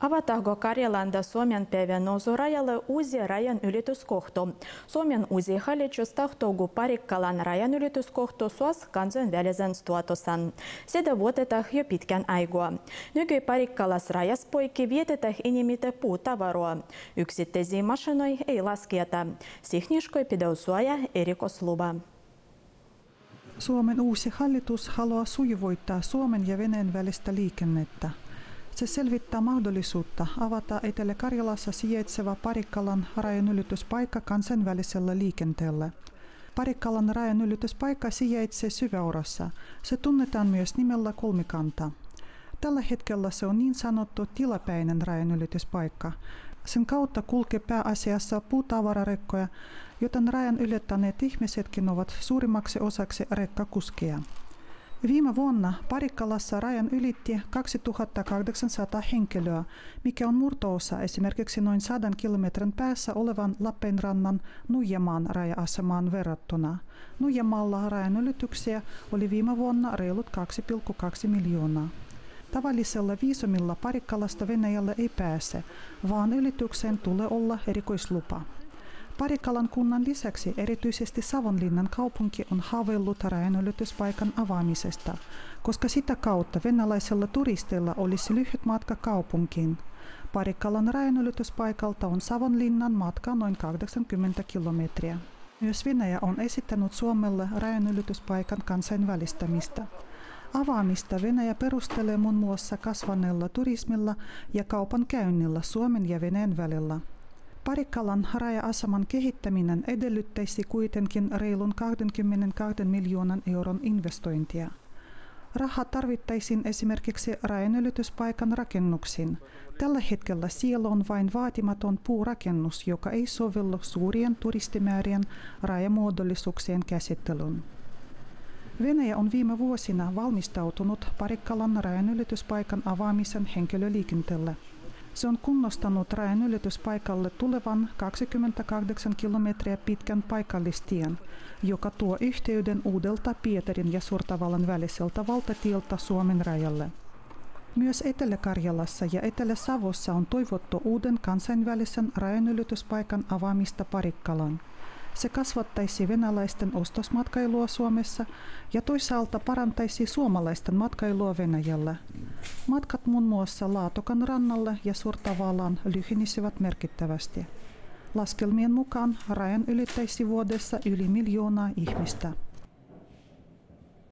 Avataanko Karjalanda Suomen päivän nousurajalle uusi rajan ylityskohto? Suomen uusi hallitus tahtoo Parikkalan rajan ylityskohto suos kansainvälisen statusan. Sitä vuotetaan jo pitkän aikaa. Nyky Parikkalas rajaspoikki vietetään enemmän puutavaroa. Yksittäisiä masinoja ei lasketa. Sihniskoi pidausuoja erikosluba. Suomen uusi hallitus haluaa sujuvoittaa Suomen ja Venäjän välistä liikennettä. Se selvittää mahdollisuutta avata Etelä-Karjalassa sijaitseva Parikkalan rajanylityspaikka kansainvälisellä liikenteellä. Parikkalan rajanylityspaikka sijaitsee Syväorossa. Se tunnetaan myös nimellä kolmikanta. Tällä hetkellä se on niin sanottu tilapäinen rajanylityspaikka. Sen kautta kulkee pääasiassa puutavararekkoja, joten rajan ylittäneet ihmisetkin ovat suurimmaksi osaksi rekkakuskeja. Viime vuonna Parikkalassa rajan ylitti 2800 henkilöä, mikä on murtoosa esimerkiksi noin 100 kilometrin päässä olevan Lappeenrannan Nuijamaan raja-asemaan verrattuna. Nuijamaalla rajan ylityksiä oli viime vuonna reilut 2,2 miljoonaa. Tavallisella viisumilla Parikkalasta Venäjälle ei pääse, vaan ylitykseen tulee olla erikoislupa. Parikalan kunnan lisäksi erityisesti Savonlinnan kaupunki on haaveillut rajanylityspaikan avaamisesta, koska sitä kautta venäläisellä turisteilla olisi lyhyt matka kaupunkiin. Parikalan rajanylityspaikalta on Savonlinnan matka noin 80 kilometriä. Myös Venäjä on esittänyt Suomelle rajanylityspaikan kansainvälistämistä. Avaamista Venäjä perustelee muun muassa kasvaneella turismilla ja kaupan käynnillä Suomen ja Venäjän välillä. Parikkalan raja-aseman kehittäminen edellyttäisi kuitenkin reilun 22 miljoonan euron investointia. Raha tarvittaisiin esimerkiksi rajanylityspaikan rakennuksiin. Tällä hetkellä siellä on vain vaatimaton puurakennus, joka ei sovellu suurien turistimäärien rajamuodollisuuksien käsittelyyn. Venäjä on viime vuosina valmistautunut Parikkalan rajanylityspaikan avaamisen henkilöliikenteelle. Se on kunnostanut rajan ylityspaikalle tulevan 28 kilometriä pitkän paikallistien, joka tuo yhteyden uudelta Pietarin ja Suurtavallan väliseltä valtatieltä Suomen rajalle. Myös Etelä-Karjalassa ja Etelä-Savossa on toivottu uuden kansainvälisen rajanylityspaikan avaamista Parikkalaan. Se kasvattaisi venäläisten ostosmatkailua Suomessa ja toisaalta parantaisi suomalaisten matkailua Venäjällä. Matkat muun muassa Laatokan rannalle ja Suurtavalaan lyhenisivät merkittävästi. Laskelmien mukaan rajan ylittäisi vuodessa yli miljoonaa ihmistä.